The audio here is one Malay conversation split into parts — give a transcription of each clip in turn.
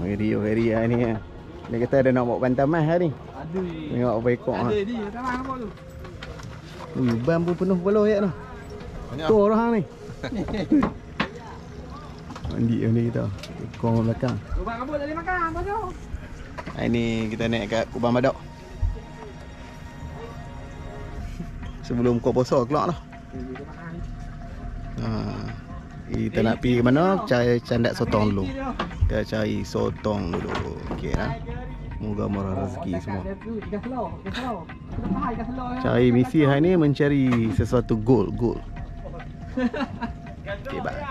Lah ni ya. Dia kata ada nak bawa bantam mas lah ni. Ada. Tengok apa ekor ah. Ada di dalam apa tu? Ui, ban pun penuh kepala ayat tu. Tu orang ni. Mandi mandi kita. Ekor belakang. Lubang rambut tadi makan apa tu? Hari ni kita naik kat Kubang Badak. Sebelum buka puasa kelak lah. Ha. Kita nak pergi ke mana? Cari candak sotong dulu. Kita cari sotong dulu. Okey lah. Moga murah rezeki semua. Cari misi hari ni mencari sesuatu gold, gold. Okey, bye.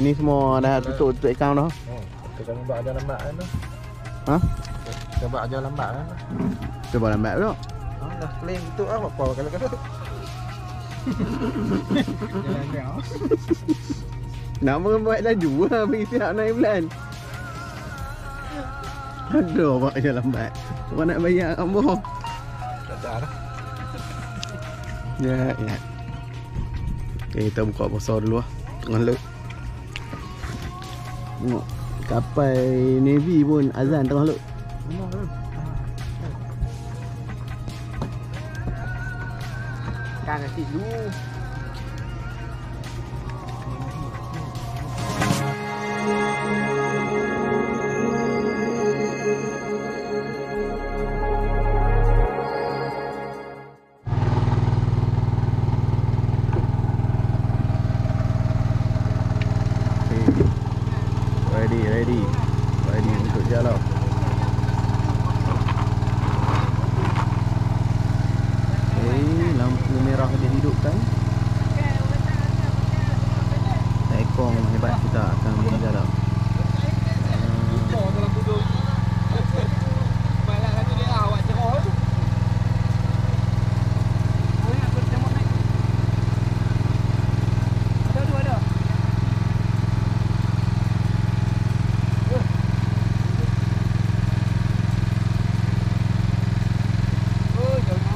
Ni semua dah tutup tutup account dah. Oh, kita buat ajar lambat kan tu. Ha? Kita buat ajar lambat kan. Cuba lambat dulu. Ha, dah play gitu ah apa. Jalan kau. Nak buat laju lah bagi siap naik bulan. Aduh, buat je lambat. Orang nak bayar ambo. Tak ada dah. Ya, ya. Okay, kita buka puasa dulu lah. Tengah laut. Tengok kapal Navy pun azan tengah laut. Memang tu. Kan nasi dulu. Ready, ready. Ready untuk jalan. Okay, lampu merah dia hidupkan. Ekong hebat kita akan berjalan. Oh, dalam duduk. Balak lagi dia awak cerah tu. Oh, ya, aku tengok naik. Ada tu ada. Oh, jangan.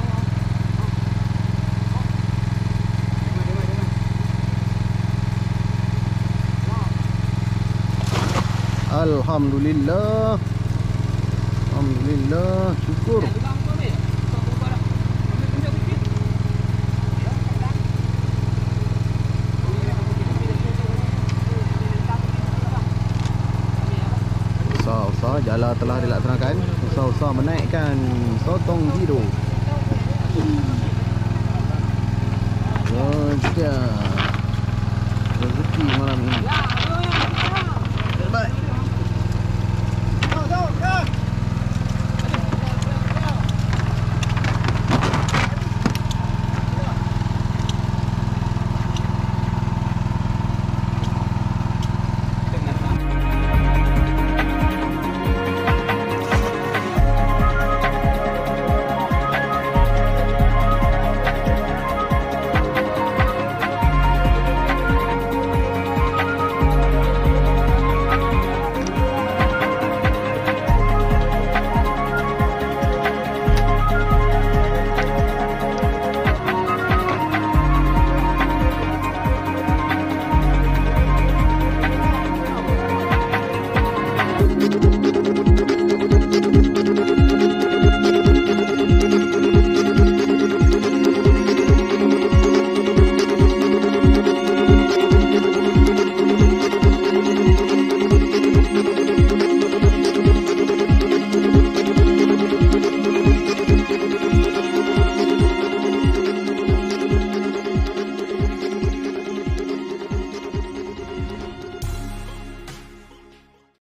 Alhamdulillah. Alhamdulillah. Syukur. Usaha-usaha jala telah dilaksanakan. Usaha-usaha menaikkan sotong biru. Gojek.